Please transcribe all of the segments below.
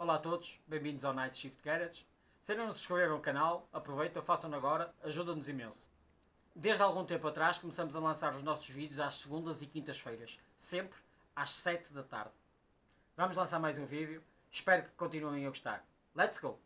Olá a todos, bem-vindos ao Night Shift Garage. Se ainda não se inscreveram no canal, aproveitem, façam agora, ajuda-nos imenso. Desde algum tempo atrás começamos a lançar os nossos vídeos às segundas e quintas-feiras, sempre às 7 da tarde. Vamos lançar mais um vídeo, espero que continuem a gostar. Let's go!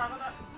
Bravo, that's...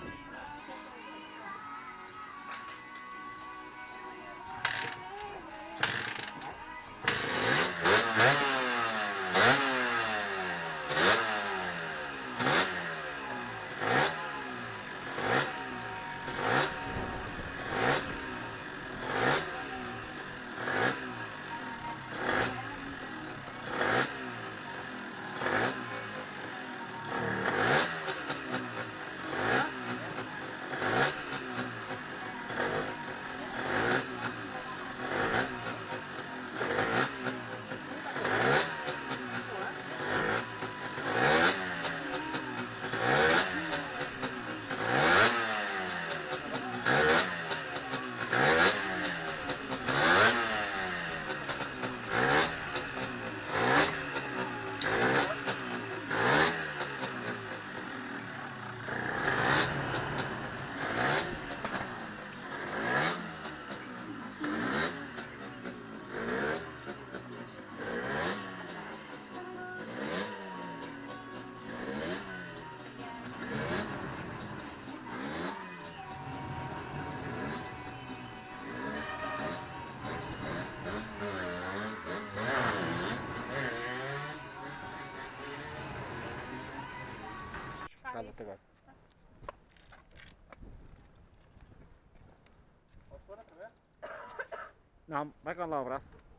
Agora. Pôr outra vez? Não, vai com lá o braço.